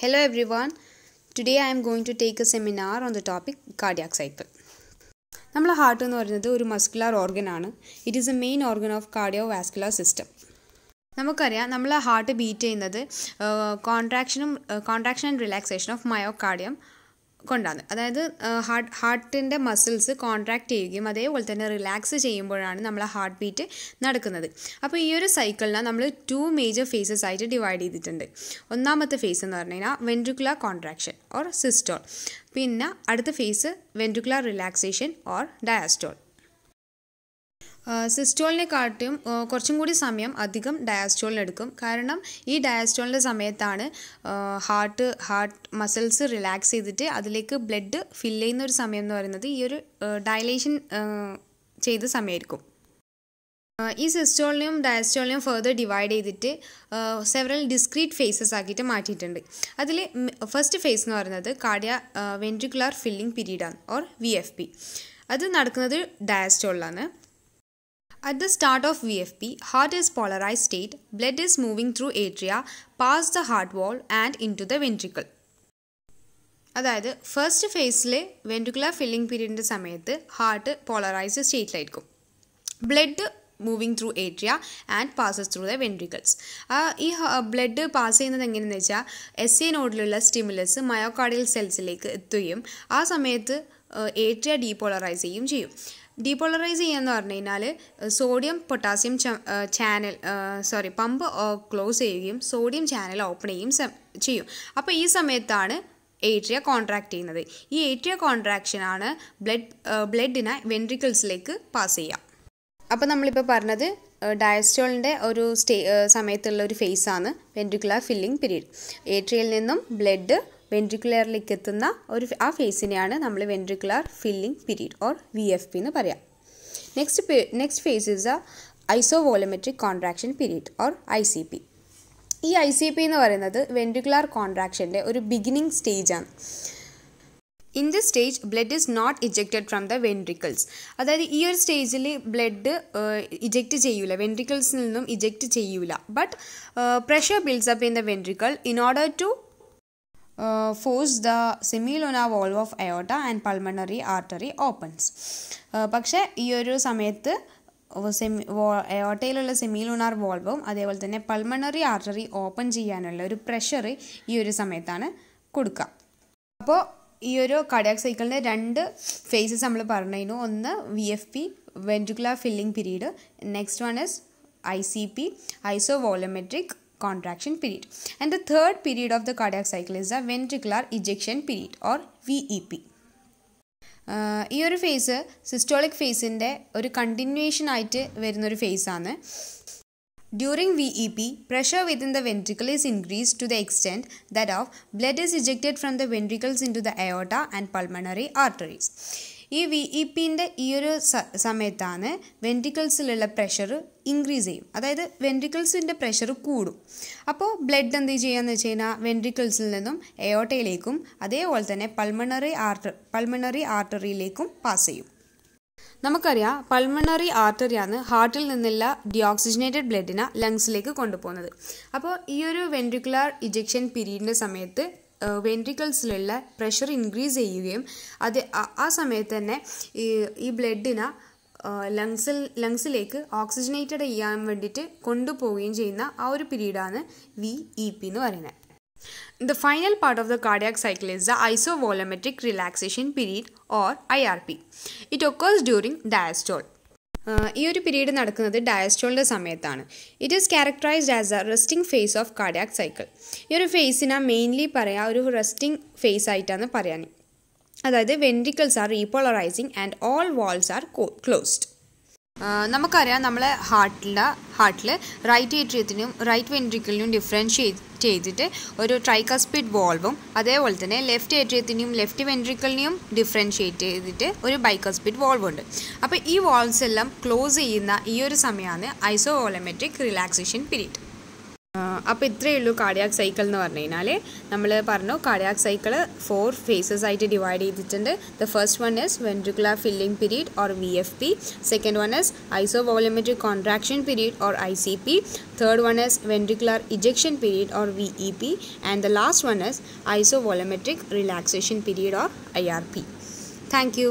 Hello everyone. Today I am going to take a seminar on the topic cardiac cycle. നമ്മളെ heart എന്ന് പറയുന്നത് ഒരു muscular organ ആണ് it is a main organ of cardiovascular system നമുക്കറിയാം നമ്മളെ heart beat ചെയ്യുന്നത് കോൺട്രാക്ഷനും contraction and relaxation of myocardium കൊണ്ടാണ് അതായത് ഹാർട്ട് ഹാർട്ടിന്റെ മസിൽസ് കോൺട്രാക്ട് ചെയ്യുകയും അതേപോലെ തന്നെ റിലാക്സ് ചെയ്യുമ്പോഴാണ് നമ്മളെ ഹാർട്ട് ബീറ്റ് നടക്കുന്നത്. അപ്പോൾ ഈ ഒരു സൈക്കിളിനെ നമ്മൾ ടു മേജർ ഫേസസ് ആയിട്ട് ഡിവൈഡ് ചെയ്തിട്ടുണ്ട്. ഒന്നാമത്തെ ഫേസ് എന്ന് പറഞ്ഞു കഴിഞ്ഞാൽ വെൻട്രിക്കുലർ കോൺട്രാക്ഷൻ ഓർ സിസ്റ്റോൾ പിന്നെ അടുത്ത phase ventricular relaxation or diastole സിസ്റ്റോളിനെ കാട്ടിയും കുറച്ചും കൂടി സമയം അധികം ഡയാസ്റ്റോളിനെടുക്കും. കാരണം ഈ ഡയാസ്റ്റോളിന്റെ സമയത്താണ് ഹാർട്ട് ഹാർട്ട് മസിൽസ് റിലാക്സ് ചെയ്തിട്ട് അതിലേക്ക് ബ്ലഡ് ഫില്ല് ചെയ്യുന്ന ഒരു സമയം എന്ന് പറയുന്നത് ഈ ഒരു ഡയലേഷൻ ചെയ്ത സമയമായിരിക്കും. ഈ സിസ്റ്റോളിനെയും ഡയസ്റ്റോളിനെയും ഫെർദർ ഡിവൈഡ് ചെയ്തിട്ട് സെവറൽ ഡിസ്ക്രീറ്റ് ഫേസസ് ആക്കിയിട്ട് മാറ്റിയിട്ടുണ്ട്. അതിൽ ഫസ്റ്റ് ഫേസ് എന്ന് പറയുന്നത് കാർഡിയ വെൻട്രിക്കുലർ ഫില്ലിംഗ് പീരീഡാണ് ഓർ വി എഫ് പി അത് നടക്കുന്നത് ഡയസ്റ്റോളിലാണ്. At the start of VFP, heart is polarized state, blood is moving through atria, past the heart wall and into the ventricle. അതായത് first ഫേസിലെ ventricular filling പീരീഡിന്റെ സമയത്ത് heart polarised സ്റ്റേറ്റിലായിരിക്കും blood moving through atria and passes through the ventricles ഈ blood pass ചെയ്യുന്നത് എങ്ങനെയെന്ന് വെച്ചാൽ S A നോഡിലുള്ള stimulus myocardial സെൽസിലേക്ക് എത്തുകയും ആ സമയത്ത് ഏട്രിയ ഡീപോളറൈസ് ചെയ്യുകയും ചെയ്യും. ഡീപോളറൈസ് ചെയ്യാന്ന് പറഞ്ഞു കഴിഞ്ഞാൽ sodium potassium channel sorry pump close ചെയ്യുകയും സോഡിയം ചാനൽ ഓപ്പൺ ചെയ്യുകയും ചെയ്യും. അപ്പോൾ ഈ സമയത്താണ് ഏട്രിയ കോൺട്രാക്ട് ചെയ്യുന്നത്. ഈ ഏട്രിയ കോൺട്രാക്ഷനാണ് ബ്ലഡ് ബ്ലഡിനെ വെൻട്രിക്കിൾസിലേക്ക് പാസ് ചെയ്യുക. അപ്പോൾ നമ്മളിപ്പോൾ പറഞ്ഞത് ഡയസ്റ്റോളിന്റെ ഒരു സ്റ്റേ സമയത്തുള്ള ഒരു ഫേസാണ് വെൻട്രിക്കുലർ ഫില്ലിംഗ് പീരീഡ് ഏട്രിയയിൽ നിന്നും ബ്ലഡ് വെൻട്രിക്കുലറിലേക്ക് എത്തുന്ന ഒരു ആ ഫേസിനെയാണ് നമ്മൾ ventricular filling period or V F P എന്ന് പറയാം. Next next phase is a isovolumetric contraction period or I C P ഈ ഐ സി പി എന്ന് പറയുന്നത് വെൻട്രിക്കുലർ കോൺട്രാക്ഷന്റെ ഒരു ബിഗിനിങ് സ്റ്റേജാണ് in the stage blood is not ejected from the ventricles അതായത് ഈ ഒരു സ്റ്റേജിൽ ബ്ലഡ് ഇജക്റ്റ് ചെയ്യൂല. വെൻട്രിക്കിൾസിൽ നിന്നും ഇജക്റ്റ് ചെയ്യൂല. But pressure builds up in the ventricle in order to force the semilunar valve of aorta and pulmonary artery opens പക്ഷേ ഈ ഒരു സമയത്ത് സെമി എയോട്ടയിലുള്ള സെമിലൂണാർ വോൾവും അതേപോലെ തന്നെ പൾമണറി ആർട്ടറി ഓപ്പൺ ചെയ്യാനുള്ള ഒരു പ്രഷർ ഈ ഒരു സമയത്താണ് കൊടുക്കുക. അപ്പോൾ ഈ ഒരു കാർഡിയാക് സൈക്കിളിന്റെ രണ്ട് ഫേസസ് നമ്മൾ പറഞ്ഞു ഒന്ന് V F P ventricular filling period next one is I C P isovolumetric contraction period. And the third period of the cardiac cycle is the ventricular ejection period or VEP. ഈ ഒരു face systolic ഫേസിന്റെ ഒരു continuation ആയിട്ട് വരുന്നൊരു ഫേസാണ് P pressure within the ventricle is increase to the extent that of blood is ejected from the ventricles into the aorta and pulmonary arteries ഈ V E പിന്റെ ഈ ഒരു സമയത്താണ് വെന്റിക്കിൾസിലുള്ള പ്രഷർ ഇൻക്രീസ് ചെയ്യും. അതായത് വെൻട്രിക്കിൾസിന്റെ പ്രഷർ കൂടും. അപ്പോൾ ബ്ലഡ് എന്ത് ചെയ്യുകയെന്ന് വെച്ച് കഴിഞ്ഞാൽ വെൻട്രിക്കിൾസിൽ നിന്നും എയോട്ടയിലേക്കും അതേപോലെ തന്നെ പൾമണറി ആർട്ടർ പൾമണറി ആർട്ടറിയിലേക്കും പാസ് ചെയ്യും. നമുക്കറിയാം പൾമണറി ആർട്ടറിയാണ് ഹാർട്ടിൽ നിന്നുള്ള ഡിയോക്സിജനേറ്റഡ് ബ്ലഡിനെ ലങ്സിലേക്ക് കൊണ്ടുപോകുന്നത്. അപ്പോൾ ഈ ഒരു വെന്റിക്കുലാർ ഇജക്ഷൻ പീരീഡിന്റെ സമയത്ത് വെൻട്രിക്കിൾസിലുള്ള പ്രഷർ ഇൻക്രീസ് ചെയ്യുകയും അത് ആ സമയത്ത് തന്നെ ഈ ഈ ബ്ലഡിനെ ലങ്സിൽ ലങ്സിലേക്ക് ഓക്സിജനേറ്റഡ് ചെയ്യാൻ വേണ്ടിയിട്ട് കൊണ്ടുപോവുകയും ചെയ്യുന്ന ആ ഒരു പീരീഡാണ് വി ഇ പി എന്ന് പറയുന്നത്. The final part of the cardiac cycle is the isovolumetric relaxation period or I R P it occurs during diastole ഈ ഒരു പീരീഡ് നടക്കുന്നത് ഡയസ്റ്റോളിന്റെ സമയത്താണ്. It is characterised as a resting phase of cardiac cycle ഈ ഒരു ഫേസിനെ mainly പറയാം ഒരു resting face ആയിട്ടാണ് പറയാൻ അതായത് ventricles are repolarising and all valves are closed നമുക്കറിയാം നമ്മളെ ഹാർട്ടിന്റെ ഹാർട്ടിൽ റൈറ്റ് ഏട്രിയത്തിനും റൈറ്റ് വെൻട്രിക്കിളിനും ഡിഫറൻഷിയേറ്റ് ചെയ്തിട്ട് ഒരു ട്രൈകസ്പിഡ് വോൾവും അതേപോലെ തന്നെ ലെഫ്റ്റ് ഏട്രിയത്തിനെയും ലെഫ്റ്റ് വെൻട്രിക്കിളിനെയും ഡിഫറൻഷ്യേറ്റ് ചെയ്തിട്ട് ഒരു ബൈക്കസ്പിഡ് വോൾവ് ഉണ്ട്. അപ്പോൾ ഈ വോൾവ്സ് എല്ലാം ക്ലോസ് ചെയ്യുന്ന ഈ ഒരു സമയമാണ് ഐസോവോളമെട്രിക് റിലാക്സേഷൻ പീരീഡ് അപ്പോൾ ഇത്രയേ ഉള്ളൂ കാർഡിയാക് സൈക്കിൾ എന്ന് പറഞ്ഞു കഴിഞ്ഞാൽ നമ്മൾ പറഞ്ഞു കാർഡിയാക് സൈക്കിൾ ഫോർ ഫേസസ് ആയിട്ട് ഡിവൈഡ് ചെയ്തിട്ടുണ്ട്. The first one is ventricular filling period or V F P second one is isovolumetric contraction period or I C P third one is ventricular ejection period or V E P and the last one is isovolumetric relaxation period or I R P thank you